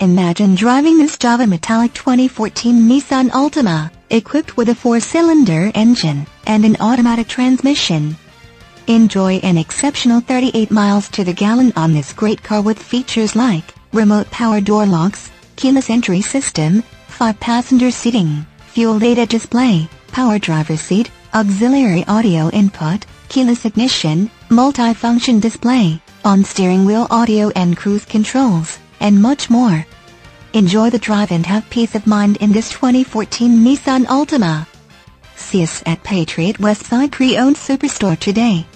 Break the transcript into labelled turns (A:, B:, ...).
A: Imagine driving this Java Metallic 2014 Nissan Altima, equipped with a four-cylinder engine and an automatic transmission. Enjoy an exceptional 38 miles to the gallon on this great car with features like remote power door locks, keyless entry system, 5-passenger seating, fuel data display, power driver seat, auxiliary audio input, keyless ignition, multi-function display, on steering wheel audio and cruise controls, and much more. Enjoy the drive and have peace of mind in this 2014 Nissan Altima. See us at Patriot Westside Pre-Owned Superstore today.